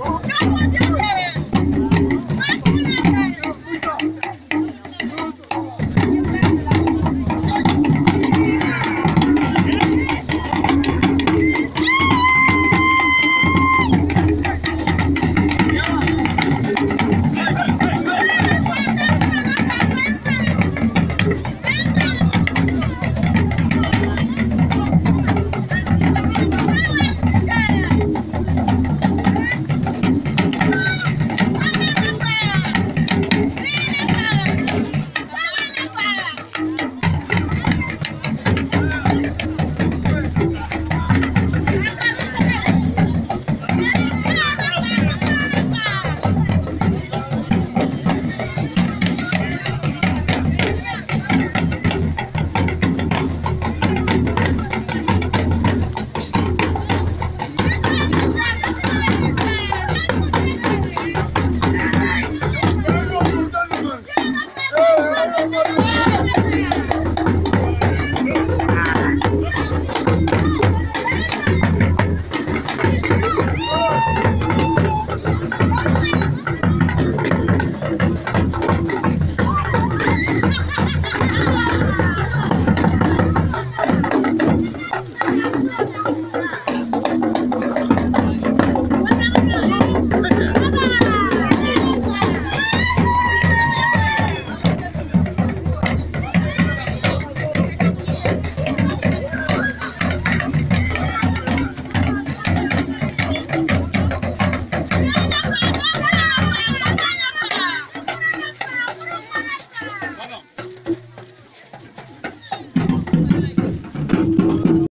Oh god amor.